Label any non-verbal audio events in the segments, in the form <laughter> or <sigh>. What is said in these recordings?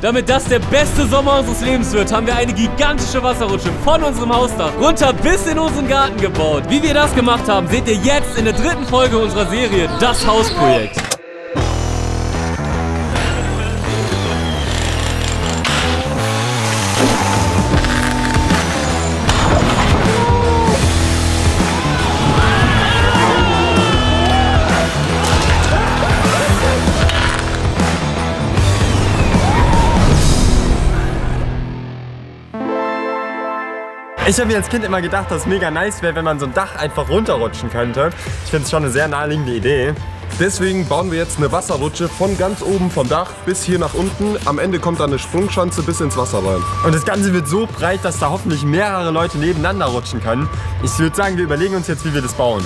Damit das der beste Sommer unseres Lebens wird, haben wir eine gigantische Wasserrutsche von unserem Hausdach runter bis in unseren Garten gebaut. Wie wir das gemacht haben, seht ihr jetzt in der dritten Folge unserer Serie Das Hausprojekt. Ich habe mir als Kind immer gedacht, dass es mega nice wäre, wenn man so ein Dach einfach runterrutschen könnte. Ich finde es schon eine sehr naheliegende Idee. Deswegen bauen wir jetzt eine Wasserrutsche von ganz oben vom Dach bis hier nach unten. Am Ende kommt dann eine Sprungschanze bis ins Wasser rein. Und das Ganze wird so breit, dass da hoffentlich mehrere Leute nebeneinander rutschen können. Ich würde sagen, wir überlegen uns jetzt, wie wir das bauen.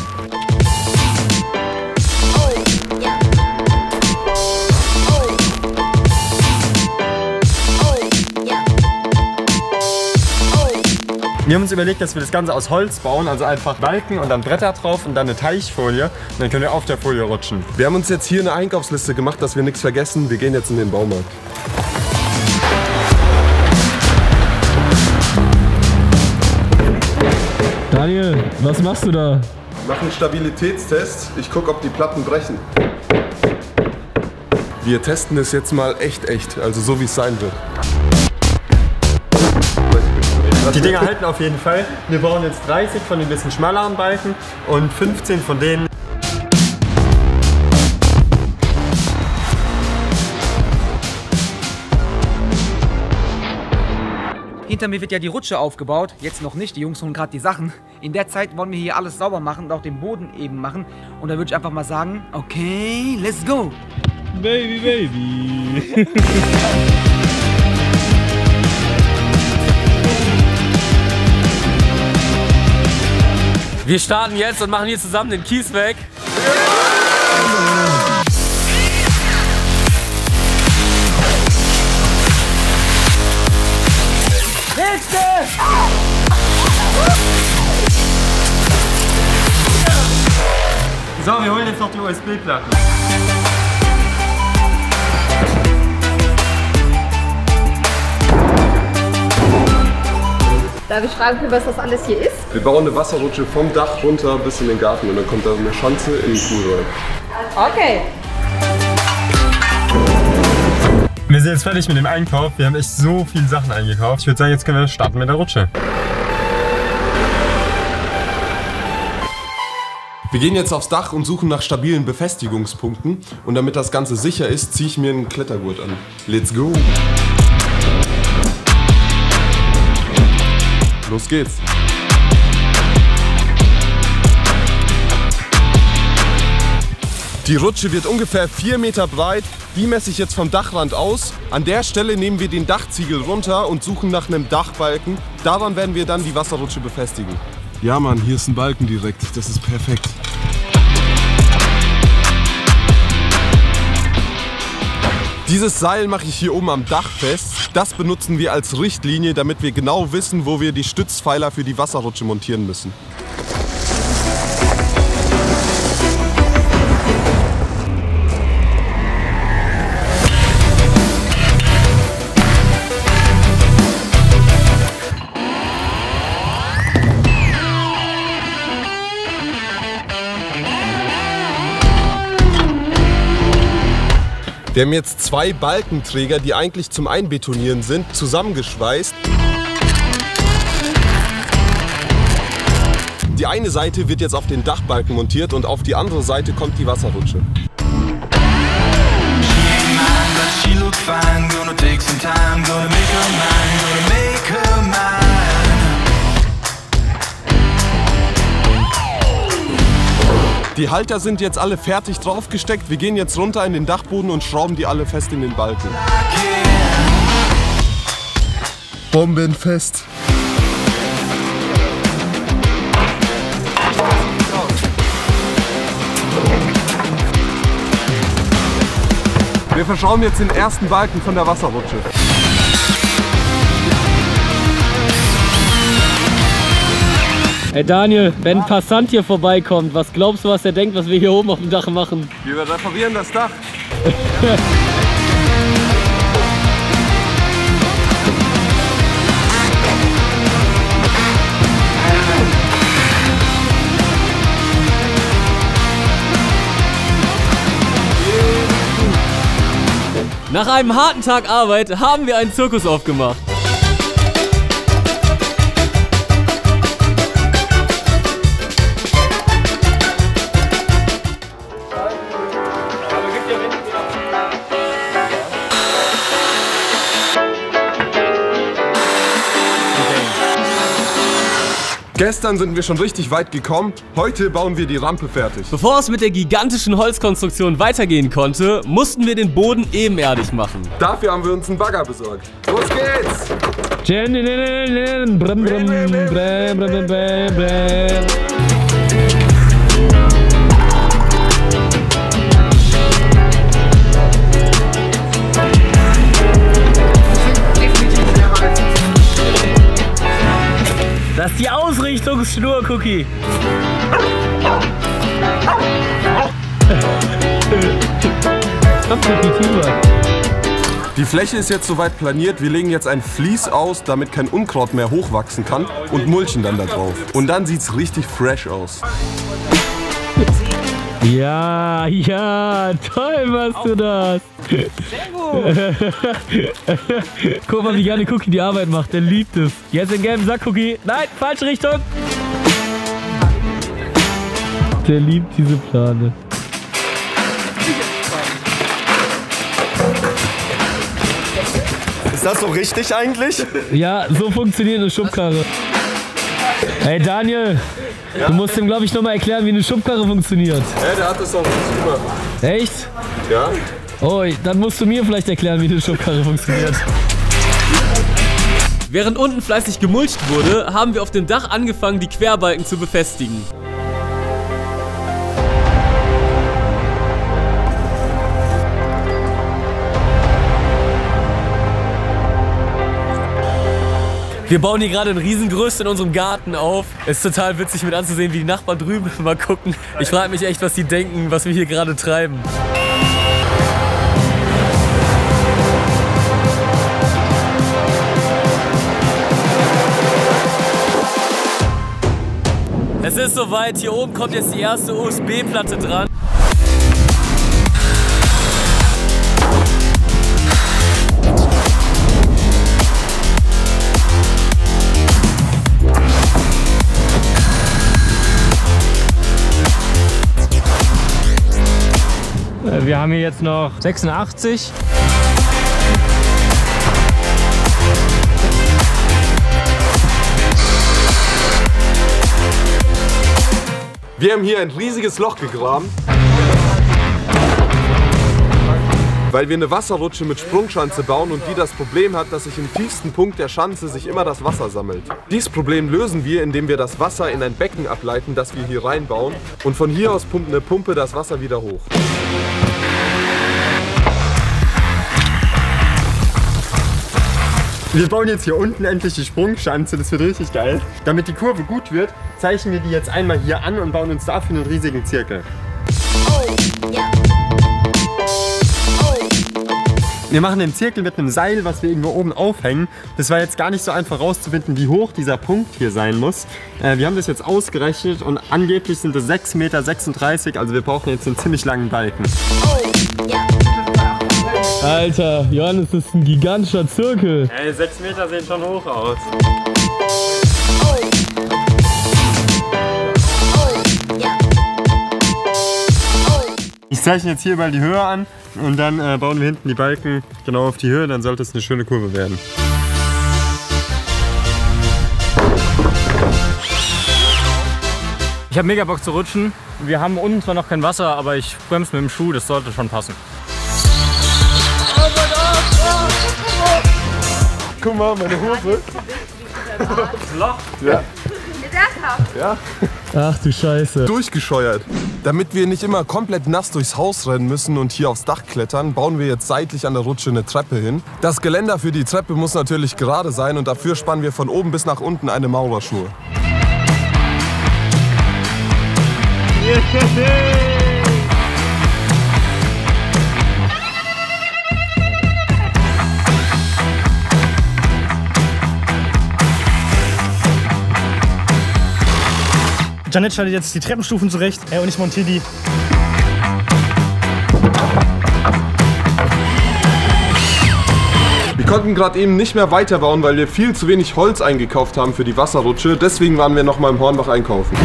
Wir haben uns überlegt, dass wir das Ganze aus Holz bauen, also einfach Balken und dann Bretter drauf und dann eine Teichfolie. Und dann können wir auf der Folie rutschen. Wir haben uns jetzt hier eine Einkaufsliste gemacht, dass wir nichts vergessen. Wir gehen jetzt in den Baumarkt. Daniel, was machst du da? Mach einen Stabilitätstest. Ich gucke, ob die Platten brechen. Wir testen es jetzt mal echt, echt. Also so, wie es sein wird. Die Dinger halten auf jeden Fall. Wir bauen jetzt 30 von den bisschen schmaleren Balken und 15 von denen. Hinter mir wird ja die Rutsche aufgebaut, jetzt noch nicht, die Jungs holen gerade die Sachen. In der Zeit wollen wir hier alles sauber machen und auch den Boden eben machen. Und da würde ich einfach mal sagen, okay, let's go. Baby, baby. <laughs> Wir starten jetzt und machen hier zusammen den Kies weg. So, wir holen jetzt noch die USB-Platten. Darf ich fragen, für was das alles hier ist? Wir bauen eine Wasserrutsche vom Dach runter bis in den Garten und dann kommt da eine Schanze in den Pool rein. Okay. Wir sind jetzt fertig mit dem Einkauf. Wir haben echt so viele Sachen eingekauft. Ich würde sagen, jetzt können wir starten mit der Rutsche. Wir gehen jetzt aufs Dach und suchen nach stabilen Befestigungspunkten. Und damit das Ganze sicher ist, ziehe ich mir einen Klettergurt an. Let's go! Los geht's! Die Rutsche wird ungefähr 4 Meter breit. Die messe ich jetzt vom Dachrand aus. An der Stelle nehmen wir den Dachziegel runter und suchen nach einem Dachbalken. Daran werden wir dann die Wasserrutsche befestigen. Ja Mann, hier ist ein Balken direkt. Das ist perfekt. Dieses Seil mache ich hier oben am Dach fest. Das benutzen wir als Richtlinie, damit wir genau wissen, wo wir die Stützpfeiler für die Wasserrutsche montieren müssen. Wir haben jetzt zwei Balkenträger, die eigentlich zum Einbetonieren sind, zusammengeschweißt. Die eine Seite wird jetzt auf den Dachbalken montiert und auf die andere Seite kommt die Wasserrutsche. She Die Halter sind jetzt alle fertig draufgesteckt. Wir gehen jetzt runter in den Dachboden und schrauben die alle fest in den Balken. Bombenfest. Wir verschrauben jetzt den ersten Balken von der Wasserrutsche. Ey Daniel, wenn ein Passant hier vorbeikommt, was glaubst du, was er denkt, was wir hier oben auf dem Dach machen? Wir reparieren das Dach. Nach einem harten Tag Arbeit haben wir einen Zirkus aufgemacht. Gestern sind wir schon richtig weit gekommen. Heute bauen wir die Rampe fertig. Bevor es mit der gigantischen Holzkonstruktion weitergehen konnte, mussten wir den Boden ebenerdig machen. Dafür haben wir uns einen Bagger besorgt. Los geht's! Ausrichtungsschnur, Cookie. Komm, Cookie, tiefer. Die Fläche ist jetzt soweit planiert. Wir legen jetzt ein Vlies aus, damit kein Unkraut mehr hochwachsen kann und mulchen dann da drauf. Und dann sieht's richtig fresh aus. Ja, ja, toll machst du das. <laughs> Guck mal, wie gerne Cookie die Arbeit macht. Der liebt es. Jetzt den gelben Sack, Cookie. Nein, falsche Richtung. Der liebt diese Plane. Ist das so richtig eigentlich? Ja, so funktioniert eine Schubkarre. Hey Daniel, du musst ihm, glaube ich, nochmal erklären, wie eine Schubkarre funktioniert. Ja, der hat das auch richtig gemacht. Echt? Ja? Oh, dann musst du mir vielleicht erklären, wie eine Schubkarre funktioniert. Während unten fleißig gemulcht wurde, haben wir auf dem Dach angefangen, die Querbalken zu befestigen. Wir bauen hier gerade ein Riesengerüst in unserem Garten auf. Ist total witzig mit anzusehen, wie die Nachbarn drüben <laughs> mal gucken. Ich frage mich echt, was die denken, was wir hier gerade treiben. Es ist soweit, hier oben kommt jetzt die erste USB-Platte dran. Wir haben hier jetzt noch 86. Wir haben hier ein riesiges Loch gegraben. Weil wir eine Wasserrutsche mit Sprungschanze bauen und die das Problem hat, dass sich im tiefsten Punkt der Schanze sich immer das Wasser sammelt. Dieses Problem lösen wir, indem wir das Wasser in ein Becken ableiten, das wir hier reinbauen. Und von hier aus pumpt eine Pumpe das Wasser wieder hoch. Wir bauen jetzt hier unten endlich die Sprungschanze, das wird richtig geil. Damit die Kurve gut wird, zeichnen wir die jetzt einmal hier an und bauen uns dafür einen riesigen Zirkel. Wir machen den Zirkel mit einem Seil, was wir irgendwo oben aufhängen. Das war jetzt gar nicht so einfach rauszufinden, wie hoch dieser Punkt hier sein muss. Äh, wir haben das jetzt ausgerechnet und angeblich sind es 6,36 Meter, also wir brauchen jetzt einen ziemlich langen Balken. Alter, Johannes, das ist ein gigantischer Zirkel. Ey, 6 Meter sehen schon hoch aus. Ich zeichne jetzt hier mal die Höhe an und dann äh, bauen wir hinten die Balken genau auf die Höhe, dann sollte es eine schöne Kurve werden. Ich habe mega Bock zu rutschen. Wir haben unten zwar noch kein Wasser, aber ich bremse mit dem Schuh, das sollte schon passen. Guck mal, meine Hose. Ach du Scheiße. Durchgescheuert. Damit wir nicht immer komplett nass durchs Haus rennen müssen und hier aufs Dach klettern, bauen wir jetzt seitlich an der Rutsche eine Treppe hin. Das Geländer für die Treppe muss natürlich gerade sein und dafür spannen wir von oben bis nach unten eine Maurerschnur. Janet schneidet jetzt die Treppenstufen zurecht äh, und ich montiere die. Wir konnten gerade eben nicht mehr weiterbauen, weil wir viel zu wenig Holz eingekauft haben für die Wasserrutsche. Deswegen waren wir nochmal im Hornbach einkaufen.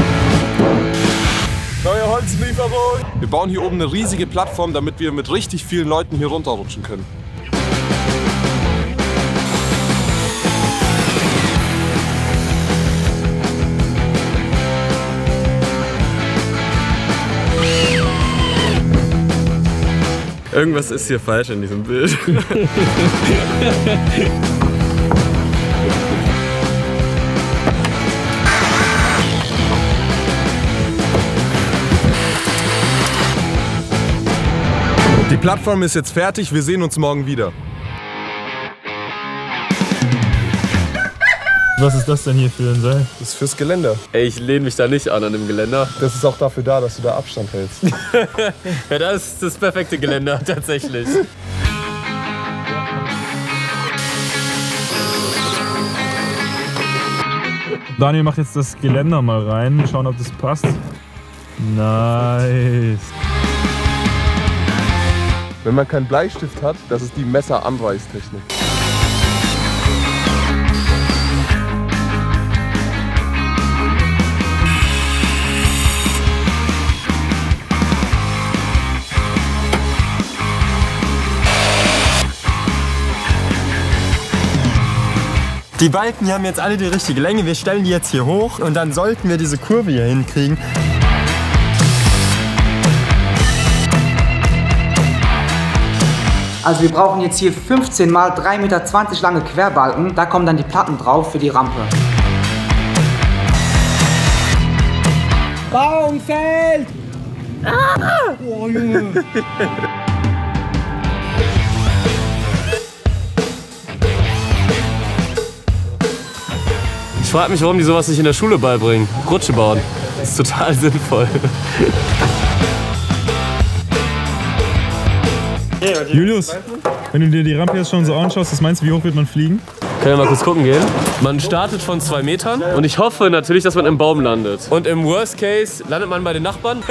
Neue Holzlieferung. Wir bauen hier oben eine riesige Plattform, damit wir mit richtig vielen Leuten hier runterrutschen können. Irgendwas ist hier falsch in diesem Bild. Die Plattform ist jetzt fertig, wir sehen uns morgen wieder. Was ist das denn hier für ein Seil? Das ist fürs Geländer. Ey, ich lehne mich da nicht an an dem Geländer. Das ist auch dafür da, dass du da Abstand hältst. <laughs> Ja, das ist das perfekte Geländer, <laughs> tatsächlich. Daniel macht jetzt das Geländer mal rein, schauen, ob das passt. Nice. Wenn man keinen Bleistift hat, das ist die Messeranreißtechnik. Die Balken hier haben jetzt alle die richtige Länge. Wir stellen die jetzt hier hoch und dann sollten wir diese Kurve hier hinkriegen. Also wir brauchen jetzt hier 15 mal 3,20 Meter lange Querbalken. Da kommen dann die Platten drauf für die Rampe. Baumfeld! Oh, Junge. <laughs> Ich frage mich, warum die sowas nicht in der Schule beibringen. Rutsche bauen. Das ist total <laughs> sinnvoll. Julius, wenn du dir die Rampe jetzt schon so anschaust, was meinst du, wie hoch wird man fliegen? Können wir mal kurz gucken gehen? Man startet von zwei Metern und ich hoffe natürlich, dass man im Baum landet. Und im Worst Case landet man bei den Nachbarn.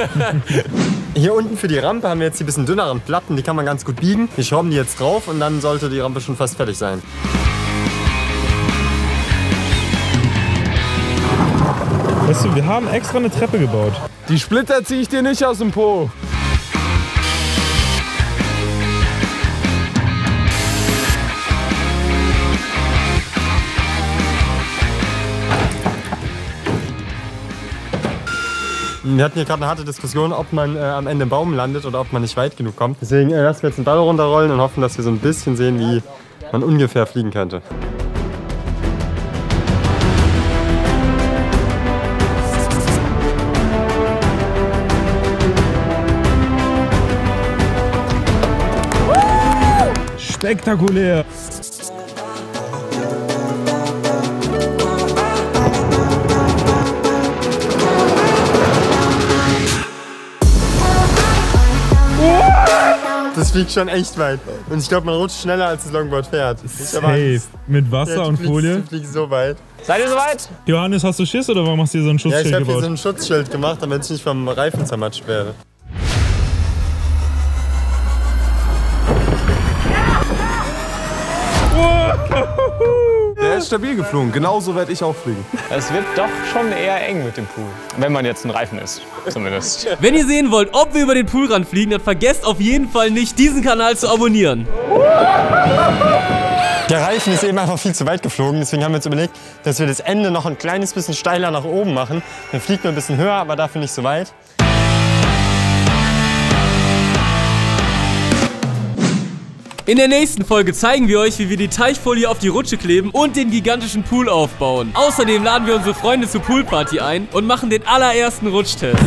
<laughs> Hier unten für die Rampe haben wir jetzt die bisschen dünneren Platten, die kann man ganz gut biegen. Wir schrauben die jetzt drauf und dann sollte die Rampe schon fast fertig sein. Weißt du, wir haben extra eine Treppe gebaut. Die Splitter ziehe ich dir nicht aus dem Po. Wir hatten hier gerade eine harte Diskussion, ob man äh, am Ende im Baum landet oder ob man nicht weit genug kommt. Deswegen äh, lassen wir jetzt den Ball runterrollen und hoffen, dass wir so ein bisschen sehen, wie man ungefähr fliegen könnte. Spektakulär. Das fliegt schon echt weit. Und ich glaube, man rutscht schneller, als das Longboard fährt. Safe. Mit Wasser Ja, und fliegst- Folie. Du fliegst so weit. Seid ihr soweit? Johannes, hast du Schiss oder warum hast du hier so ein Ja, ich Schutzschild habe hier so ein Schutzschild gemacht, damit ich nicht vom Reifen zermatscht werde. Der ist stabil geflogen. Genauso werde ich auch fliegen. Es wird doch schon eher eng mit dem Pool. Wenn man jetzt ein Reifen ist, zumindest. Wenn ihr sehen wollt, ob wir über den Poolrand fliegen, dann vergesst auf jeden Fall nicht, diesen Kanal zu abonnieren. Der Reifen ist eben einfach viel zu weit geflogen, deswegen haben wir uns überlegt, dass wir das Ende noch ein kleines bisschen steiler nach oben machen. Dann fliegt man ein bisschen höher, aber dafür nicht so weit. In der nächsten Folge zeigen wir euch, wie wir die Teichfolie auf die Rutsche kleben und den gigantischen Pool aufbauen. Außerdem laden wir unsere Freunde zur Poolparty ein und machen den allerersten Rutschtest.